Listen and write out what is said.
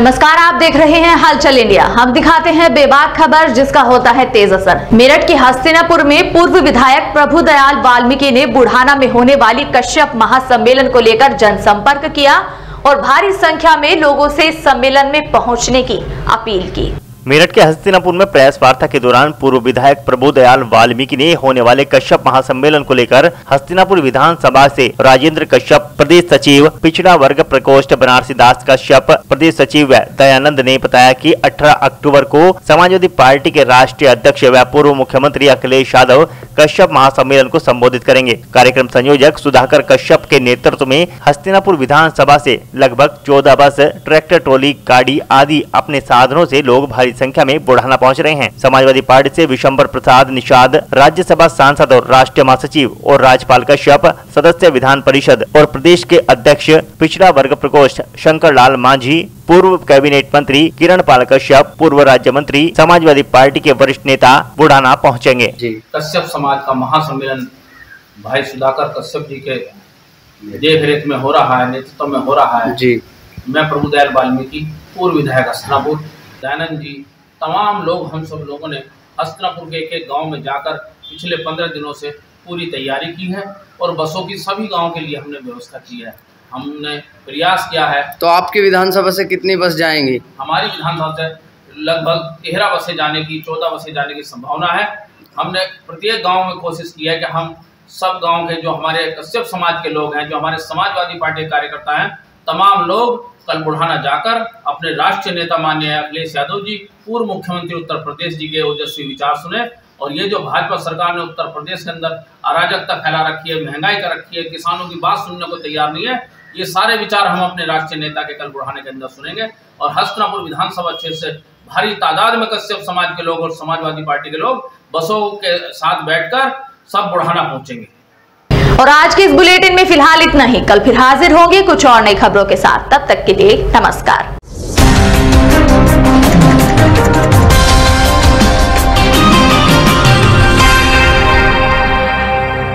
नमस्कार, आप देख रहे हैं हलचल इंडिया। हम दिखाते हैं बेबाक खबर जिसका होता है तेज असर। मेरठ के हस्तिनापुर में पूर्व विधायक प्रभु दयाल वाल्मीकि ने बुढ़ाना में होने वाली कश्यप महासम्मेलन को लेकर जनसंपर्क किया और भारी संख्या में लोगों से सम्मेलन में पहुँचने की अपील की। मेरठ के हस्तिनापुर में प्रेस वार्ता के दौरान पूर्व विधायक प्रभु दयाल वाल्मीकि ने होने वाले कश्यप महासम्मेलन को लेकर हस्तिनापुर विधानसभा से राजेंद्र कश्यप, प्रदेश सचिव पिछड़ा वर्ग प्रकोष्ठ बनारसी दास कश्यप, प्रदेश सचिव दयानंद ने बताया कि 18 अक्टूबर को समाजवादी पार्टी के राष्ट्रीय अध्यक्ष व पूर्व मुख्यमंत्री अखिलेश यादव कश्यप महासम्मेलन को संबोधित करेंगे। कार्यक्रम संयोजक सुधाकर कश्यप के नेतृत्व में हस्तिनापुर विधानसभा से लगभग चौदह बस, ट्रैक्टर, ट्रॉली, गाड़ी आदि अपने साधनों से लोग भारी संख्या में बुढ़ाना पहुँच रहे हैं। समाजवादी पार्टी से विशंबर प्रसाद निषाद, राज्यसभा सांसद और राष्ट्रीय महासचिव और राज्यपाल कश्यप, सदस्य विधान परिषद और प्रदेश के अध्यक्ष, पिछड़ा वर्ग प्रकोष्ठ शंकर लाल मांझी पूर्व कैबिनेट मंत्री किरण पाल कश्यप पूर्व राज्य मंत्री समाजवादी पार्टी के वरिष्ठ नेता बुढ़ाना पहुँचेंगे। कश्यप समाज का महासम्मेलन भाई सुधाकर कश्यप जी के देख रेख में हो रहा है नेतृत्व में हो रहा है। जी। मैं प्रभुदयाल वाल्मीकि पूर्व विधायक हस्तनापुर दयानंद जी तमाम लोग हम सब लोगों ने हस्तनापुर के एक एक गाँव में जाकर पिछले पंद्रह दिनों से पूरी तैयारी की है और बसों की सभी गाँव के लिए हमने व्यवस्था की है। हमने प्रयास किया है। तो आपकी विधानसभा से कितनी बस जाएँगी? हमारी विधानसभा से लगभग तेरह बसें जाने की चौदह बसें जाने की संभावना है। हमने प्रत्येक गाँव में कोशिश की है कि हम सब गाँव के जो हमारे कश्यप समाज के लोग हैं जो हमारे समाजवादी पार्टी के कार्यकर्ता हैं तमाम लोग कल बुढ़ाना जाकर अपने राष्ट्रीय नेता मान्य अखिलेश यादव जी पूर्व मुख्यमंत्री उत्तर प्रदेश जी के ओजस्वी विचार सुने और ये जो भाजपा सरकार ने उत्तर प्रदेश के अंदर अराजकता फैला रखी है महँगाई कर रखी है किसानों की बात सुनने को तैयार नहीं है ये सारे विचार हम अपने राष्ट्रीय नेता के कल बुढ़ाने के अंदर सुनेंगे। और हस्तनापुर विधानसभा क्षेत्र से भारी तादाद में कश्यप समाज के लोग और समाजवादी पार्टी के लोग बसों के साथ बैठकर सब बुढ़ाना पहुँचेंगे। और आज के इस बुलेटिन में फ़िलहाल इतना ही। कल फिर हाजिर होंगे कुछ और नई खबरों के साथ। तब तक के लिए नमस्कार।